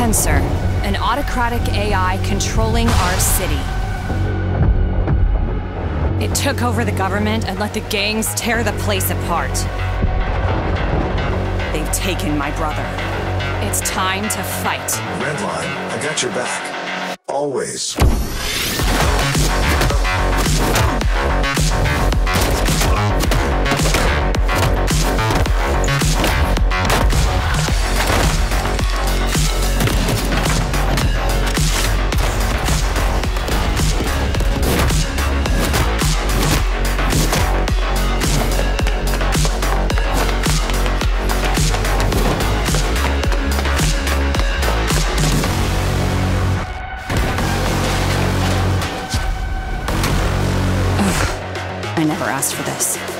Tensor, an autocratic AI controlling our city. It took over the government and let the gangs tear the place apart. They've taken my brother. It's time to fight. Redline, I got your back. Always. I never asked for this.